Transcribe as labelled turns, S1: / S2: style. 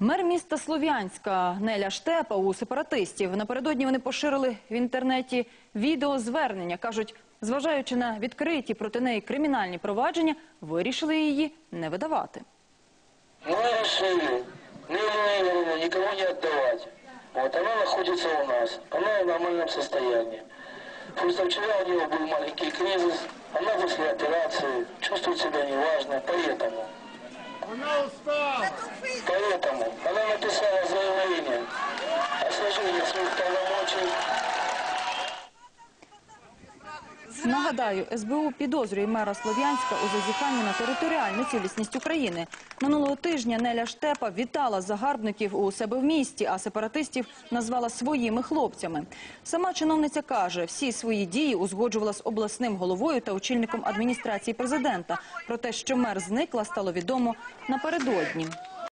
S1: Мер міста Слов'янська Неля Штепа у сепаратистів. Напередодні вони поширили в інтернеті відеозвернення. Кажуть, зважаючи на відкриті проти неї кримінальні провадження, вирішили її не видавати.
S2: Мы решили Лилию Игоревну никому не отдавать. Вот, она находится у нас. Она в нормальном состоянии. Просто вчера у нее был маленький кризис. Она после операции чувствует себя неважно, поэтому.
S3: Она устала.
S1: Нагадаю, СБУ підозрює мера Слов'янська у зазіханні на територіальну цілісність України. Минулого тижня Неля Штепа вітала загарбників у себе в місті, а сепаратистів назвала своїми хлопцями. Сама чиновниця каже, всі свої дії узгоджувала з обласним головою та очільником адміністрації президента. Про те, що мер зникла, стало відомо напередодні.